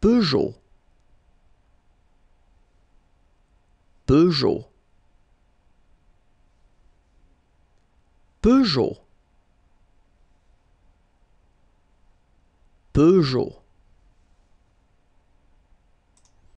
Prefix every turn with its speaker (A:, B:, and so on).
A: Peugeot. Peugeot. Peugeot. Peugeot.